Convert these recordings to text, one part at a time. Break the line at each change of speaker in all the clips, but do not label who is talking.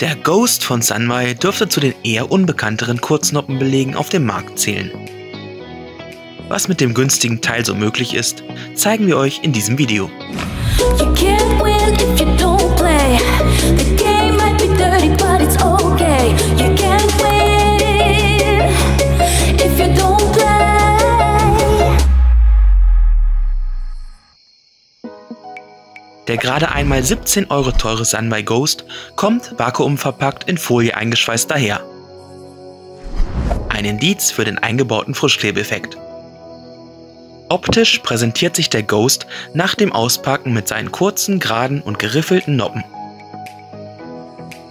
Der Ghost von Sunway dürfte zu den eher unbekannteren Kurznoppenbelegen auf dem Markt zählen. Was mit dem günstigen Teil so möglich ist, zeigen wir euch in diesem Video. Der gerade einmal 17 Euro teure Sunby Ghost kommt vakuumverpackt in Folie eingeschweißt daher. Ein Indiz für den eingebauten Frischklebeffekt. Optisch präsentiert sich der Ghost nach dem Auspacken mit seinen kurzen, geraden und geriffelten Noppen.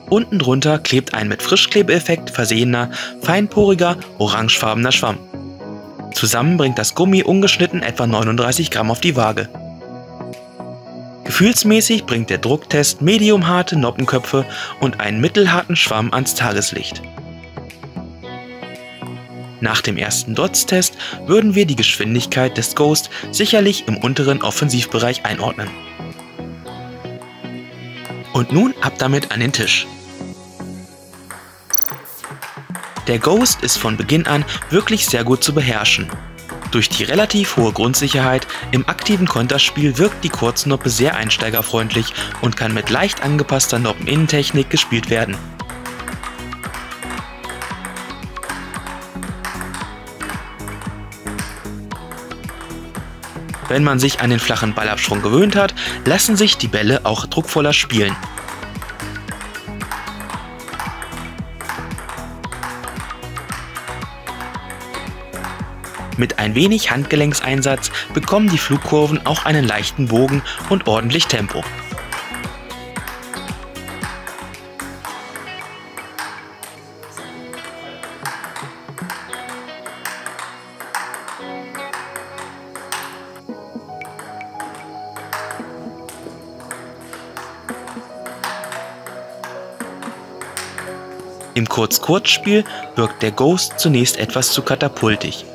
Unten drunter klebt ein mit Frischklebeeffekt versehener, feinporiger, orangefarbener Schwamm. Zusammen bringt das Gummi ungeschnitten etwa 39 Gramm auf die Waage. Gefühlsmäßig bringt der Drucktest mediumharte Noppenköpfe und einen mittelharten Schwamm ans Tageslicht. Nach dem ersten Dots-Test würden wir die Geschwindigkeit des Ghost sicherlich im unteren Offensivbereich einordnen. Und nun ab damit an den Tisch. Der Ghost ist von Beginn an wirklich sehr gut zu beherrschen. Durch die relativ hohe Grundsicherheit im aktiven Konterspiel wirkt die Kurznoppe sehr einsteigerfreundlich und kann mit leicht angepasster Noppeninnentechnik gespielt werden. Wenn man sich an den flachen Ballabsprung gewöhnt hat, lassen sich die Bälle auch druckvoller spielen. Mit ein wenig Handgelenkseinsatz bekommen die Flugkurven auch einen leichten Bogen und ordentlich Tempo. Im Kurz-Kurz-Spiel wirkt der Ghost zunächst etwas zu katapultig.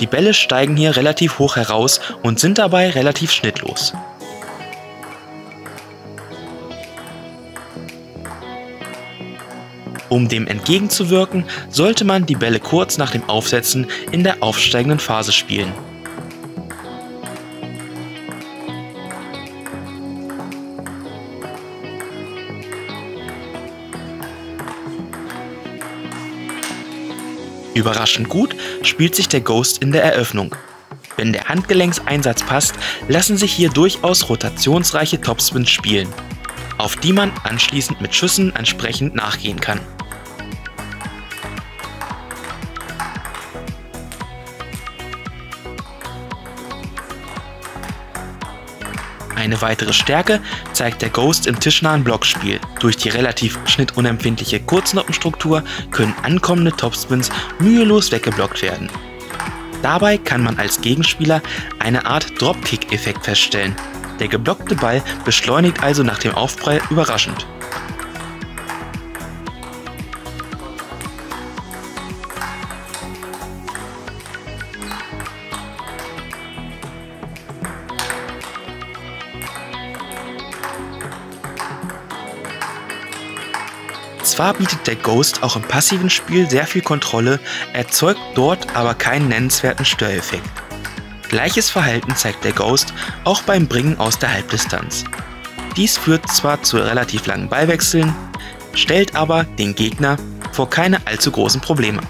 Die Bälle steigen hier relativ hoch heraus und sind dabei relativ schnittlos. Um dem entgegenzuwirken, sollte man die Bälle kurz nach dem Aufsetzen in der aufsteigenden Phase spielen. Überraschend gut spielt sich der Ghost in der Eröffnung. Wenn der Handgelenkseinsatz passt, lassen sich hier durchaus rotationsreiche Topspins spielen, auf die man anschließend mit Schüssen entsprechend nachgehen kann. Eine weitere Stärke zeigt der Ghost im tischnahen Blockspiel. Durch die relativ schnittunempfindliche Kurznoppenstruktur können ankommende Topspins mühelos weggeblockt werden. Dabei kann man als Gegenspieler eine Art Dropkick-Effekt feststellen. Der geblockte Ball beschleunigt also nach dem Aufprall überraschend. Zwar bietet der Ghost auch im passiven Spiel sehr viel Kontrolle, erzeugt dort aber keinen nennenswerten Störeffekt. Gleiches Verhalten zeigt der Ghost auch beim Bringen aus der Halbdistanz. Dies führt zwar zu relativ langen Ballwechseln, stellt aber den Gegner vor keine allzu großen Probleme.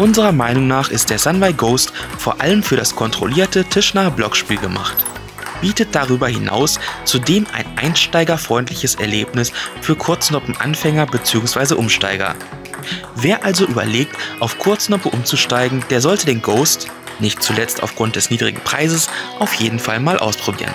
Unserer Meinung nach ist der Sunway Ghost vor allem für das kontrollierte tischnahe Blockspiel gemacht. Bietet darüber hinaus zudem ein einsteigerfreundliches Erlebnis für Kurznoppenanfänger bzw. Umsteiger. Wer also überlegt, auf Kurznoppe umzusteigen, der sollte den Ghost, nicht zuletzt aufgrund des niedrigen Preises, auf jeden Fall mal ausprobieren.